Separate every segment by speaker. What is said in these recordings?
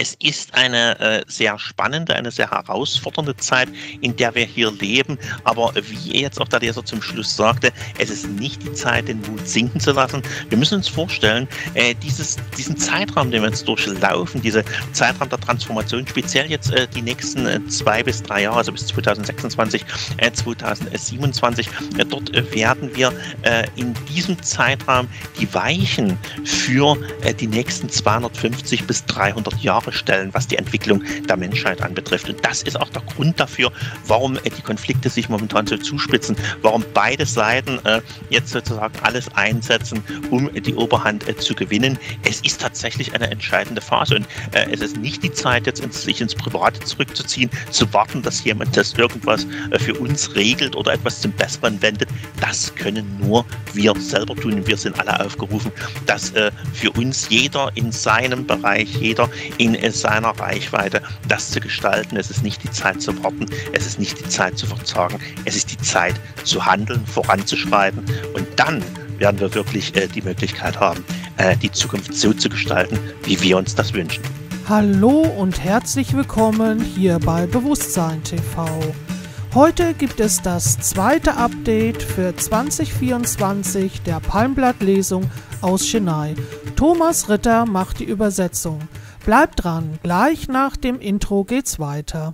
Speaker 1: Es ist eine äh, sehr spannende, eine sehr herausfordernde Zeit, in der wir hier leben. Aber wie jetzt auch der Leser zum Schluss sagte, es ist nicht die Zeit, den Mut sinken zu lassen. Wir müssen uns vorstellen, äh, dieses, diesen Zeitraum, den wir jetzt durchlaufen, dieser Zeitraum der Transformation, speziell jetzt äh, die nächsten äh, zwei bis drei Jahre, also bis 2026, 2027, äh, äh, dort werden wir in diesem Zeitraum die Weichen für die nächsten 250 bis 300 Jahre Jahre stellen, was die Entwicklung der Menschheit anbetrifft. Und das ist auch der Grund dafür, warum äh, die Konflikte sich momentan so zuspitzen, warum beide Seiten äh, jetzt sozusagen alles einsetzen, um die Oberhand äh, zu gewinnen. Es ist tatsächlich eine entscheidende Phase und es ist nicht die Zeit, jetzt sich ins Private zurückzuziehen, zu warten, dass jemand das irgendwas für uns regelt oder etwas zum Besseren wendet. Das können nur wir selber tun wir sind alle aufgerufen, dass für uns jeder in seinem Bereich, jeder in seiner Reichweite, das zu gestalten. Es ist nicht die Zeit zu warten, es ist nicht die Zeit zu verzagen, es ist die Zeit zu handeln, voranzuschreiten und dann werden wir wirklich äh, die Möglichkeit haben, äh, die Zukunft so zu gestalten, wie wir uns das wünschen.
Speaker 2: Hallo und herzlich willkommen hier bei Bewusstsein TV. Heute gibt es das zweite Update für 2024 der Palmblattlesung aus Chennai. Thomas Ritter macht die Übersetzung. Bleibt dran, gleich nach dem Intro geht's weiter.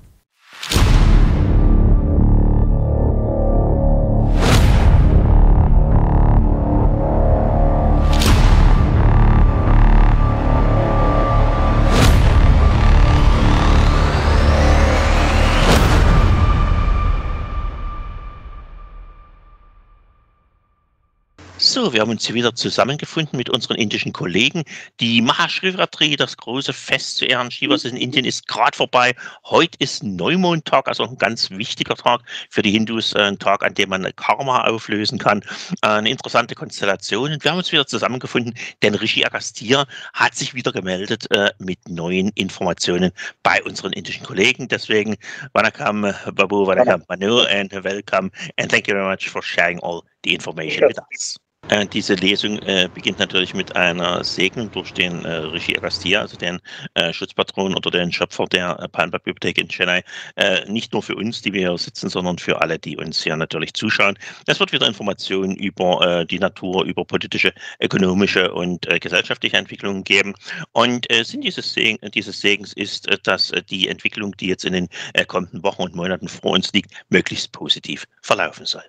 Speaker 1: So, wir haben uns hier wieder zusammengefunden mit unseren indischen Kollegen. Die Mahashivratri, das große Fest zu Ehren Shivas in Indien, ist gerade vorbei. Heute ist Neumondtag, also ein ganz wichtiger Tag für die Hindus, äh, ein Tag, an dem man Karma auflösen kann. Äh, eine interessante Konstellation. Und wir haben uns wieder zusammengefunden, denn Rishi Agastya hat sich wieder gemeldet äh, mit neuen Informationen bei unseren indischen Kollegen. Deswegen, Vanakam, Babu, Vanakam, Manu, and welcome, and thank you very much for sharing all the information with us. Äh, diese Lesung äh, beginnt natürlich mit einer Segnung durch den äh, Rishi Agastya, also den äh, Schutzpatron oder den Schöpfer der äh, Palmblatt-Bibliothek in Chennai. Äh, nicht nur für uns, die wir hier sitzen, sondern für alle, die uns hier natürlich zuschauen. Es wird wieder Informationen über äh, die Natur, über politische, ökonomische und gesellschaftliche Entwicklungen geben. Und Sinn dieses, Segen, dieses Segens ist, dass die Entwicklung, die jetzt in den kommenden Wochen und Monaten vor uns liegt, möglichst positiv verlaufen soll.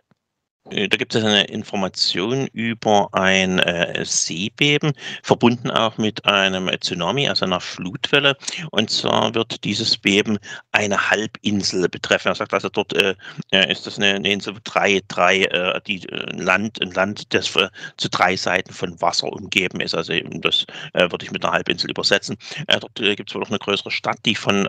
Speaker 1: Äh, da gibt es eine Information über ein äh, Seebeben, verbunden auch mit einem Tsunami, also einer Flutwelle. Und zwar wird dieses Beben eine Halbinsel betreffen. Er sagt also, dort äh, ist das eine, eine Insel, drei, drei, äh, die äh, Land, ein Land, das für, zu drei Seiten von Wasser umgeben ist. Also das äh, würde ich mit einer Halbinsel übersetzen. dort gibt es wohl noch eine größere Stadt, die von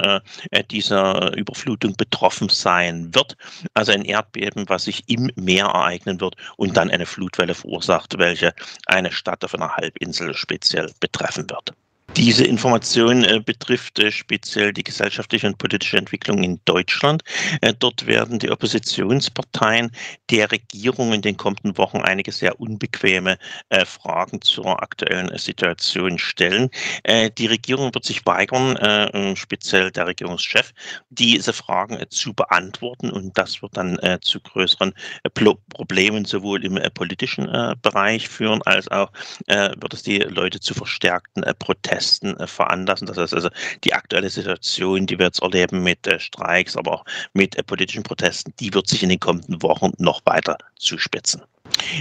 Speaker 1: dieser Überflutung betroffen sein wird. Also ein Erdbeben, was sich im Meer ereignen wird und dann eine Flutwelle verursacht, welche eine Stadt auf einer Halbinsel speziell betreffen wird. Diese Information äh, betrifft äh, speziell die gesellschaftliche und politische Entwicklung in Deutschland. Äh, dort werden die Oppositionsparteien der Regierung in den kommenden Wochen einige sehr unbequeme äh, Fragen zur aktuellen äh, Situation stellen. Äh, die Regierung wird sich weigern, speziell der Regierungschef, diese Fragen zu beantworten und das wird dann zu größeren Problemen sowohl im politischen Bereich führen, als auch wird es die Leute zu verstärkten Protesten Westen äh, veranlassen. Das heißt also, die aktuelle Situation, die wir jetzt erleben mit äh, Streiks, aber auch mit äh, politischen Protesten, die wird sich in den kommenden Wochen noch weiter zuspitzen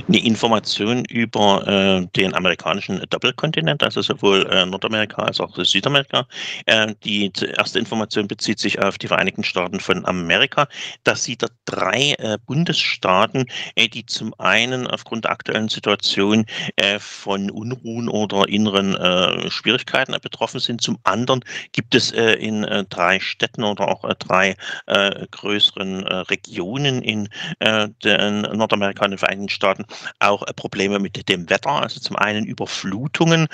Speaker 1: eine Information über äh, den amerikanischen Doppelkontinent, also sowohl äh, Nordamerika als auch Südamerika. Äh, die erste Information bezieht sich auf die Vereinigten Staaten von Amerika. Das sieht da drei äh, Bundesstaaten, äh, die zum einen aufgrund der aktuellen Situation äh, von Unruhen oder inneren Schwierigkeiten betroffen sind. Zum anderen gibt es in drei Städten oder auch drei größeren Regionen in den Nordamerika, den Vereinigten Golfstaaten auch Probleme mit dem Wetter, also zum einen Überflutungen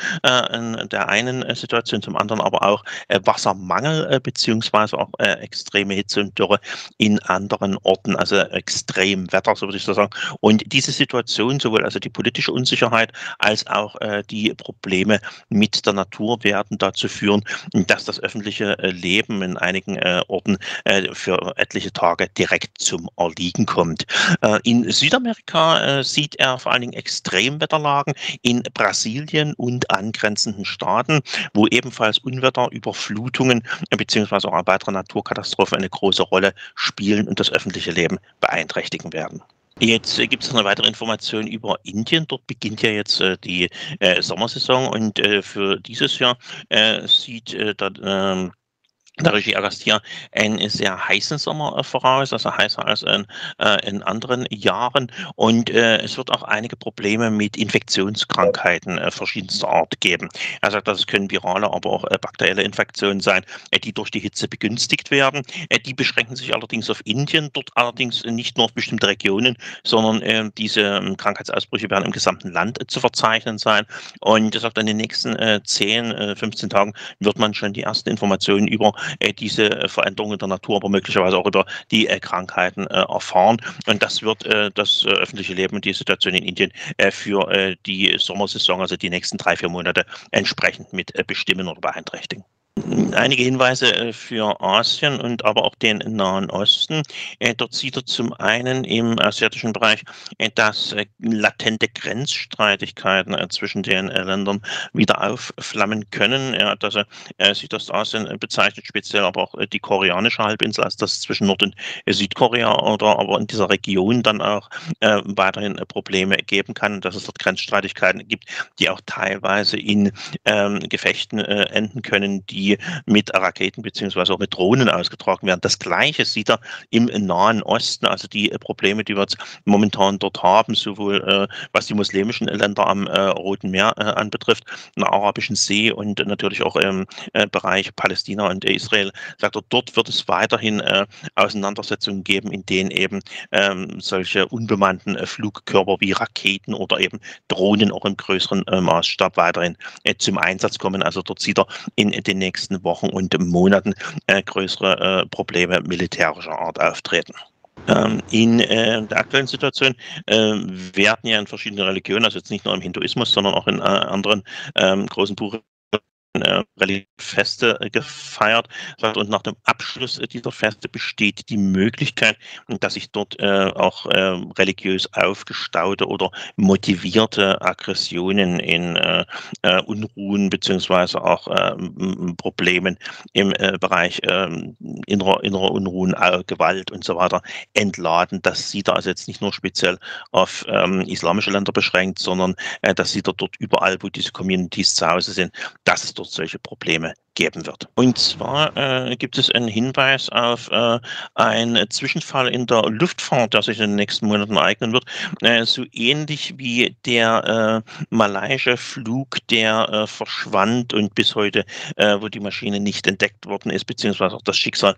Speaker 1: in der einen Situation, zum anderen aber auch Wassermangel beziehungsweise auch extreme Hitze und Dürre in anderen Orten, also extrem Wetter, so würde ich so sagen. Und diese Situation, sowohl also die politische Unsicherheit als auch die Probleme mit der Natur werden dazu führen, dass das öffentliche Leben in einigen Orten für etliche Tage direkt zum Erliegen kommt. In Südamerika sieht er vor allen Dingen Extremwetterlagen in Brasilien und angrenzenden Staaten, wo ebenfalls Unwetter, Überflutungen bzw. auch weitere Naturkatastrophen eine große Rolle spielen und das öffentliche Leben beeinträchtigen werden. Jetzt äh, gibt es eine weitere Information über Indien. Dort beginnt ja jetzt äh, die äh, Sommersaison und äh, für dieses Jahr äh, sieht äh, ähm, der Regie Agastya einen sehr heißen Sommer äh, voraus, also heißer als in, äh, in anderen Jahren. Und äh, es wird auch einige Probleme mit Infektionskrankheiten äh, verschiedenster Art geben. Er sagt, das können virale, aber auch äh, bakterielle Infektionen sein, äh, die durch die Hitze begünstigt werden. die beschränken sich allerdings auf Indien, dort allerdings nicht nur auf bestimmte Regionen, sondern diese ähm, Krankheitsausbrüche werden im gesamten Land zu verzeichnen sein. Und er sagt, in den nächsten 10, 15 Tagen wird man schon die ersten Informationen über diese äh, Veränderungen der Natur, aber möglicherweise auch über die äh, Krankheiten erfahren. Und das wird das öffentliche Leben und die Situation in Indien für die Sommersaison, also die nächsten drei, vier Monate, entsprechend mit bestimmen oder beeinträchtigen. Einige Hinweise für Asien und aber auch den Nahen Osten. Dort sieht er zum einen im asiatischen Bereich, dass latente Grenzstreitigkeiten zwischen den Ländern wieder aufflammen können. Er hat also Südostasien bezeichnet, speziell aber auch die koreanische Halbinsel als das zwischen Nord- und Südkorea oder aber in dieser Region dann auch weiterhin Probleme geben kann, dass es dort Grenzstreitigkeiten gibt, die auch teilweise in Gefechten enden können, die die mit Raketen beziehungsweise auch mit Drohnen ausgetragen werden. Das Gleiche sieht er im Nahen Osten, also die Probleme, die wir jetzt momentan dort haben, sowohl äh, was die muslimischen Länder am äh, Roten Meer äh, anbetrifft, im Arabischen See und natürlich auch im äh, Bereich Palästina und Israel, sagt er, dort wird es weiterhin äh, Auseinandersetzungen geben, in denen eben ähm, solche unbemannten äh, Flugkörper wie Raketen oder eben Drohnen auch im größeren Maßstab weiterhin zum Einsatz kommen. Also dort sieht er in den nächsten nächsten Wochen und Monaten äh, größere äh, Probleme militärischer Art auftreten. Ähm, in äh, der aktuellen Situation werden ja in verschiedenen Religionen, also jetzt nicht nur im Hinduismus, sondern auch in anderen ähm, großen Buch äh, Feste äh, gefeiert und nach dem Abschluss dieser Feste besteht die Möglichkeit, dass sich dort äh, auch äh, religiös aufgestaute oder motivierte Aggressionen in äh, äh Unruhen beziehungsweise auch Problemen im Bereich ähm, innerer, innerer Unruhen, Gewalt und so weiter entladen. Das sieht er also jetzt nicht nur speziell auf ähm, islamische Länder beschränkt, sondern das sieht er dort überall, wo diese Communities zu Hause sind, dass es dort solche Probleme geben wird. Und zwar äh, gibt es einen Hinweis auf äh, einen Zwischenfall in der Luftfahrt, der sich in den nächsten Monaten ereignen wird, äh, so ähnlich wie der äh, malaiische Flug, der äh, verschwand und bis heute, äh, wo die Maschine nicht entdeckt worden ist, beziehungsweise auch das Schicksal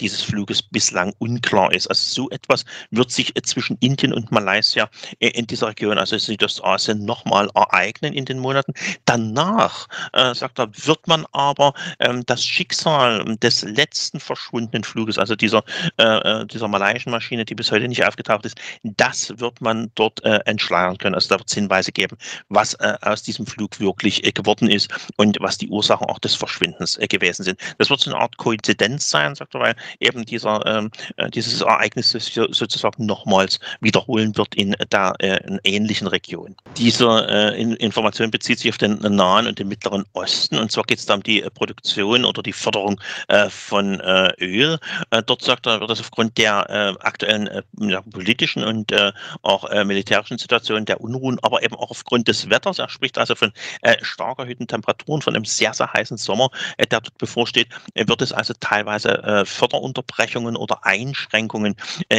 Speaker 1: dieses Fluges bislang unklar ist. Also so etwas wird sich zwischen Indien und Malaysia in dieser Region, also Südostasien, nochmal ereignen in den Monaten. Danach, sagt er, wird man aber ähm, das Schicksal des letzten verschwundenen Fluges, also dieser, äh, äh, dieser malaiischen Maschine, die bis heute nicht aufgetaucht ist, das wird man dort äh, entschleiern können. Also da wird es Hinweise geben, was äh, aus diesem Flug wirklich äh, geworden ist und was die Ursachen auch des Verschwindens äh, gewesen sind. Das wird so eine Art Koinzidenz sein, sagt er, weil eben dieser, ähm, dieses Ereignis sozusagen nochmals wiederholen wird in der in ähnlichen Region. Diese Information bezieht sich auf den Nahen und den Mittleren Osten und zwar geht es da um die Produktion oder die Förderung äh, von äh, Öl. Äh, dort sagt er, wird das aufgrund der aktuellen politischen und auch militärischen Situation der Unruhen, aber eben auch aufgrund des Wetters. Er spricht also von stark erhöhten Temperaturen, von einem sehr, sehr heißen Sommer, der dort bevorsteht, wird es also teilweise Förderunterbrechungen oder Einschränkungen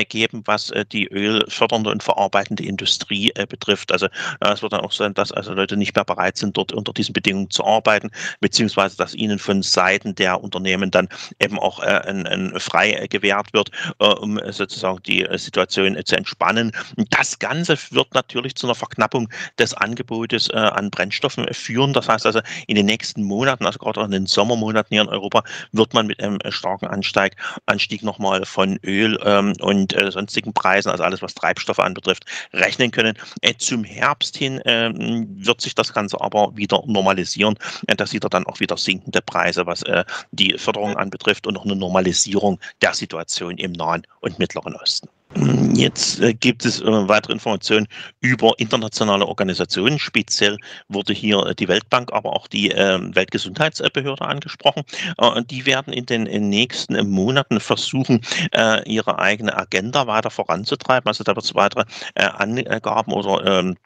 Speaker 1: geben, was die ölfördernde und verarbeitende Industrie betrifft. Also es wird dann auch sein, dass also Leute nicht mehr bereit sind, dort unter diesen Bedingungen zu arbeiten, beziehungsweise dass ihnen ihnen von Seiten der Unternehmen dann eben auch ein, ein frei gewährt wird, um sozusagen die Situation zu entspannen. Das Ganze wird natürlich zu einer Verknappung des Angebotes an Brennstoffen führen. Das heißt also, in den nächsten Monaten, also gerade in den Sommermonaten hier in Europa, wird man mit einem starken Anstieg, Anstieg nochmal von Öl ähm, und äh, sonstigen Preisen, also alles, was Treibstoffe anbetrifft, rechnen können. Äh, zum Herbst hin äh, wird sich das Ganze aber wieder normalisieren. Äh, da sieht er dann auch wieder sinkende Preise, was äh, die Förderung anbetrifft und noch eine Normalisierung der Situation im Nahen und Mittleren Osten. Jetzt äh, gibt es äh, weitere Informationen über internationale Organisationen. Speziell wurde hier äh, die Weltbank, aber auch die ähm, Weltgesundheitsbehörde angesprochen. Die werden in den nächsten Monaten versuchen, ihre eigene Agenda weiter voranzutreiben. Also da wird es weitere Angaben oder ähm,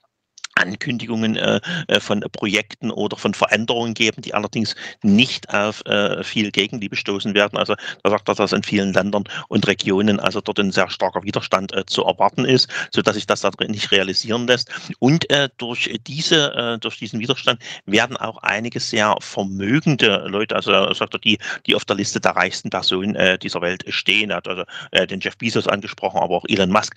Speaker 1: Ankündigungen äh, äh, von Projekten oder von Veränderungen geben, die allerdings nicht auf äh, viel Gegenliebe stoßen werden. Also da sagt er, dass in vielen Ländern und Regionen also dort ein sehr starker Widerstand äh, zu erwarten ist, so dass sich das da nicht realisieren lässt. Und äh, durch diese, äh, durch diesen Widerstand werden auch einige sehr vermögende Leute, also sagt er, die, die auf der Liste der reichsten Personen dieser Welt stehen, hat also den Jeff Bezos angesprochen, aber auch Elon Musk,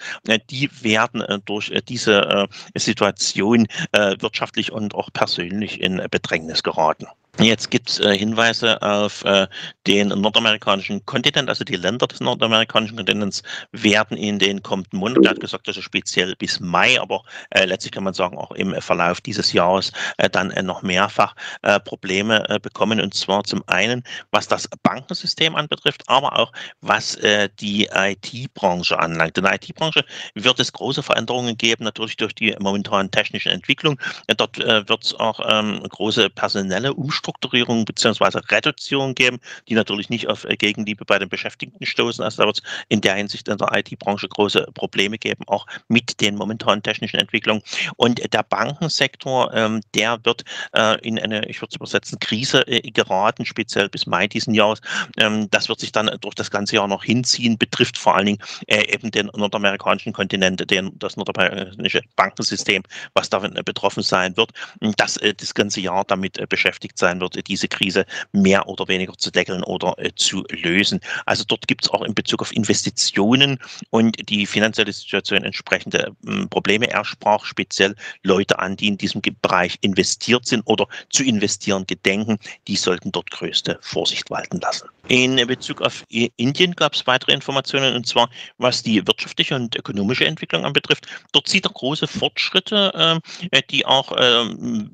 Speaker 1: die werden durch diese Situation Region äh, wirtschaftlich und auch persönlich in Bedrängnis geraten. Jetzt gibt es äh, Hinweise auf äh, den nordamerikanischen Kontinent, also die Länder des nordamerikanischen Kontinents werden in den kommenden Monaten, er hat gesagt, also speziell bis Mai, aber äh, letztlich kann man sagen auch im Verlauf dieses Jahres äh, dann äh, noch mehrfach äh, Probleme bekommen und zwar zum einen, was das Bankensystem anbetrifft, aber auch was die IT-Branche anlangt. In der IT-Branche wird es große Veränderungen geben, natürlich durch die momentanen technischen Entwicklungen. Dort wird es auch ähm, große personelle Umstrukturierungen Umstrukturierung bzw. Reduzierung geben, die natürlich nicht auf äh, Gegenliebe bei den Beschäftigten stoßen. Also da wird es in der Hinsicht in der IT-Branche große Probleme geben, auch mit den momentanen technischen Entwicklungen. Und der Bankensektor, ähm, der wird äh, in eine, ich würde es übersetzen, Krise äh, geraten, speziell bis Mai diesen Jahres. Ähm, das wird sich dann durch das ganze Jahr noch hinziehen, betrifft vor allen Dingen eben den nordamerikanischen Kontinent, den, das nordamerikanische Bankensystem, was davon betroffen sein wird, dass das ganze Jahr damit beschäftigt sein sein wird, diese Krise mehr oder weniger zu deckeln oder äh, zu lösen. Also dort gibt es auch in Bezug auf Investitionen und die finanzielle Situation entsprechende ähm, Probleme. Er sprach speziell Leute an, die in diesem Bereich investiert sind oder zu investieren gedenken. Die sollten dort größte Vorsicht walten lassen. In Bezug auf Indien gab es weitere Informationen und zwar was die wirtschaftliche und ökonomische Entwicklung anbetrifft. Dort sieht er große Fortschritte, ähm, äh, die auch äh,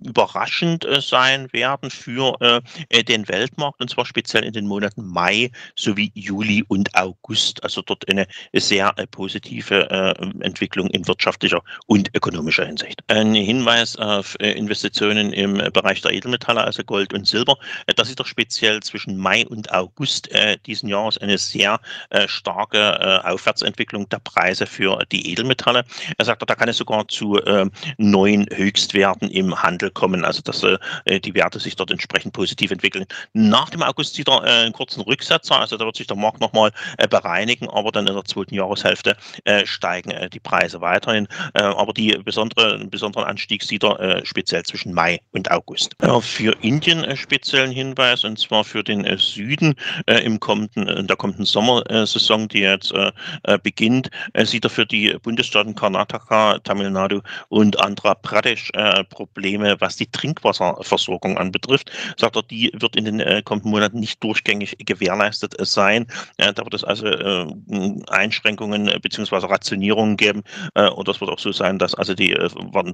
Speaker 1: überraschend äh, sein werden für äh, den Weltmarkt und zwar speziell in den Monaten Mai sowie Juli und August. Also dort eine sehr äh, positive äh, Entwicklung in wirtschaftlicher und ökonomischer Hinsicht. Ein Hinweis auf Investitionen im Bereich der Edelmetalle, also Gold und Silber. Das ist doch speziell zwischen Mai und August diesen Jahres eine sehr starke Aufwärtsentwicklung der Preise für die Edelmetalle. Er sagt, da kann es sogar zu neuen Höchstwerten im Handel kommen, also dass die Werte sich dort entsprechend positiv entwickeln. Nach dem August sieht er äh, einen kurzen Rücksetzer, also da wird sich der Markt nochmal äh, bereinigen, aber dann in der zweiten Jahreshälfte äh, steigen die Preise weiterhin. Aber die besondere, besonderen Anstieg sieht er speziell zwischen Mai und August. für Indien speziellen Hinweis, und zwar für den Süden im kommenden, in der kommenden Sommersaison, die jetzt beginnt, sieht er für die Bundesstaaten Karnataka, Tamil Nadu und Andhra Pradesh Probleme, was die Trinkwasserversorgung anbetrifft betrifft, sagt er, die wird in den äh, kommenden Monaten nicht durchgängig gewährleistet äh, sein. Äh, da wird es also äh, Einschränkungen äh, bzw. Rationierungen geben. Und das wird auch so sein, dass also die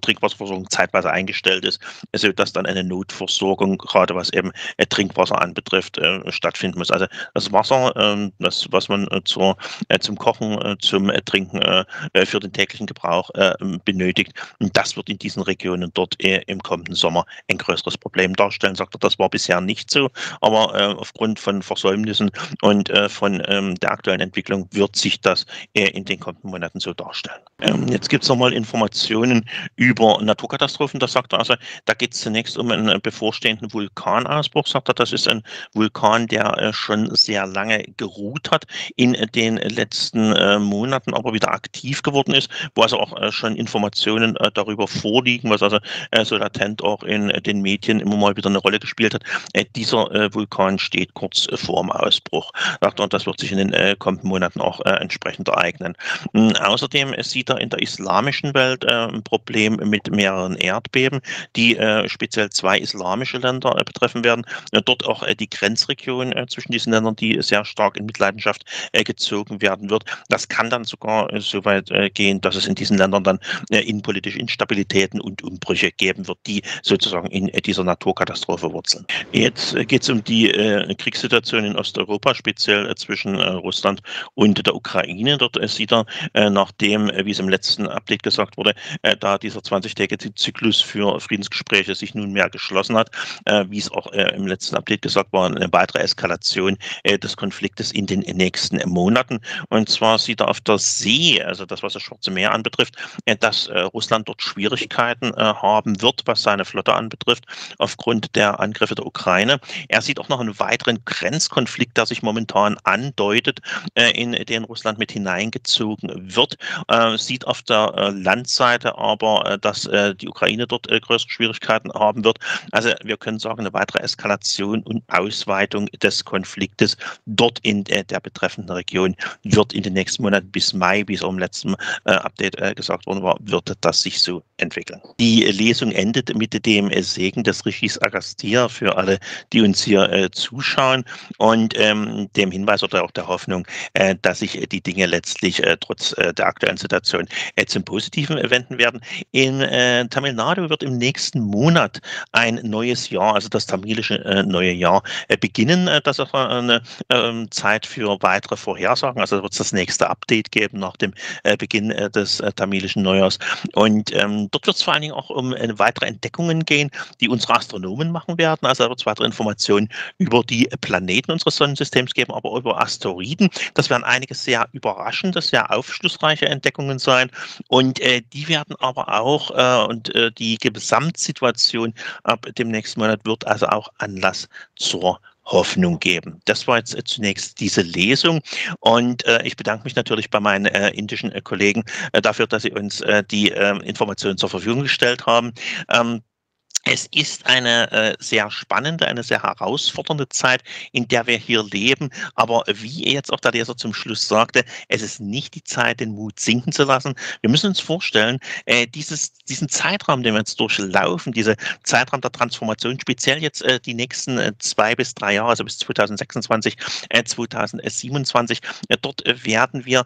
Speaker 1: Trinkwasserversorgung zeitweise eingestellt ist, also dass dann eine Notversorgung, gerade was eben Trinkwasser anbetrifft, stattfinden muss. Also das Wasser, ähm, das, was man zur, zum Kochen, zum Trinken für den täglichen Gebrauch benötigt, das wird in diesen Regionen dort im kommenden Sommer ein größeres Problem darstellen sagt er, das war bisher nicht so, aber äh, aufgrund von Versäumnissen und äh, von ähm, der aktuellen Entwicklung wird sich das äh, in den kommenden Monaten so darstellen. Ähm, jetzt gibt es nochmal Informationen über Naturkatastrophen. Da sagt er also, da geht es zunächst um einen bevorstehenden Vulkanausbruch. Sagt er, das ist ein Vulkan, der äh, schon sehr lange geruht hat, in den letzten äh, Monaten aber wieder aktiv geworden ist, wo also auch äh, schon Informationen darüber vorliegen, was also so latent auch in den Medien immer mal wieder eine Rolle Rolle gespielt hat. dieser Vulkan steht kurz vor dem Ausbruch. Und das wird sich in den kommenden Monaten auch entsprechend ereignen. Hm, außerdem sieht er in der islamischen Welt ein Problem mit mehreren Erdbeben, die speziell zwei islamische Länder betreffen werden. dort auch die Grenzregion zwischen diesen Ländern, die sehr stark in Mitleidenschaft gezogen werden wird. Das kann dann sogar so weit gehen, dass es in diesen Ländern dann innenpolitische Instabilitäten und Umbrüche geben wird, die sozusagen in dieser Naturkatastrophe wurzeln. Jetzt geht es um die Kriegssituation in Osteuropa, speziell zwischen Russland und der Ukraine. Dort sieht er, nachdem, wie es im letzten Update gesagt wurde, da dieser 20-tägige Zyklus für Friedensgespräche sich nunmehr geschlossen hat, wie es auch im letzten Update gesagt war, eine weitere Eskalation des Konfliktes in den nächsten Monaten. Und zwar sieht er auf der See, also das, was das Schwarze Meer anbetrifft, dass Russland dort Schwierigkeiten haben wird, was seine Flotte anbetrifft, aufgrund der Angriffe der Ukraine. Er sieht auch noch einen weiteren Grenzkonflikt, der sich momentan andeutet, in den Russland mit hineingezogen wird. Sieht auf der Landseite aber, dass die Ukraine dort größere Schwierigkeiten haben wird. Also wir können sagen, eine weitere Eskalation und Ausweitung des Konfliktes dort in der betreffenden Region wird in den nächsten Monaten bis Mai, wie es auch im letzten Update gesagt worden war, wird das sich so entwickeln. Die Lesung endet mit dem Segen des Regis Agastya für alle, die uns hier zuschauen und ähm, dem Hinweis oder auch der Hoffnung, äh, dass sich die Dinge letztlich äh, trotz äh, der aktuellen Situation zum Positiven wenden werden. In Tamil Nadu wird im nächsten Monat ein neues Jahr, also das tamilische neue Jahr, beginnen. Das ist eine ähm, Zeit für weitere Vorhersagen. Also wird es das nächste Update geben nach dem Beginn des tamilischen Neujahrs. Und ähm, dort wird es vor allen Dingen auch um weitere Entdeckungen gehen, die unsere Astronomen machen werden. Also es weitere Informationen über die Planeten unseres Sonnensystems geben, aber über Asteroiden. Das werden einige sehr überraschende, sehr aufschlussreiche Entdeckungen sein. Und äh, die werden aber auch, äh, und äh, die Gesamtsituation ab dem nächsten Monat wird also auch Anlass zur Hoffnung geben. Das war jetzt zunächst diese Lesung und äh, ich bedanke mich natürlich bei meinen äh, indischen äh, Kollegen dafür, dass sie uns die ähm, Informationen zur Verfügung gestellt haben. Ähm, es ist eine äh, sehr spannende, eine sehr herausfordernde Zeit, in der wir hier leben. Aber wie jetzt auch der Leser zum Schluss sagte, es ist nicht die Zeit, den Mut sinken zu lassen. Wir müssen uns vorstellen, äh, dieses, diesen Zeitraum, den wir jetzt durchlaufen, dieser Zeitraum der Transformation, speziell jetzt äh, die nächsten äh, zwei bis drei Jahre, also bis 2026, 2027, äh, äh, dort werden wir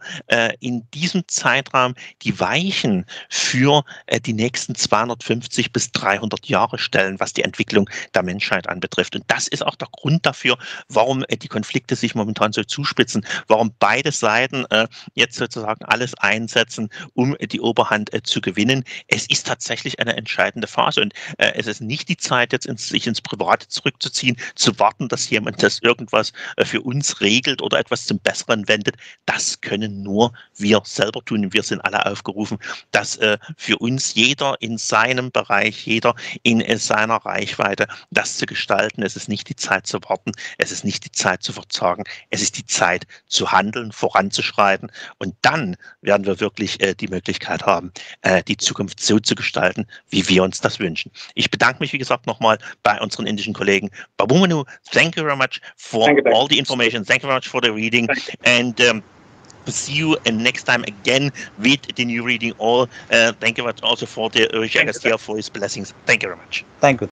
Speaker 1: in diesem Zeitraum die Weichen für die nächsten 250 bis 300 Jahre Jahre stellen, was die Entwicklung der Menschheit anbetrifft. Und das ist auch der Grund dafür, warum äh, die Konflikte sich momentan so zuspitzen, warum beide Seiten äh, jetzt sozusagen alles einsetzen, um die Oberhand äh, zu gewinnen. Es ist tatsächlich eine entscheidende Phase und es ist nicht die Zeit, jetzt ins, sich ins Private zurückzuziehen, zu warten, dass jemand das irgendwas für uns regelt oder etwas zum Besseren wendet. Das können nur wir selber tun. Wir sind alle aufgerufen, dass für uns jeder in seinem Bereich, jeder in seiner Reichweite, das zu gestalten. Es ist nicht die Zeit zu warten, es ist nicht die Zeit zu verzagen, es ist die Zeit zu handeln, voranzuschreiten. Und dann werden wir wirklich äh, die Möglichkeit haben, äh, die Zukunft so zu gestalten, wie wir uns das wünschen. Ich bedanke mich, wie gesagt, nochmal bei unseren indischen Kollegen. Babumanu, thank you very much for all the information. Thank you very much for the reading. And um, see you and next time again with the new reading all. Uh, thank you much also for the Rishi Agastya for his blessings. Thank you very much.
Speaker 3: Thank you.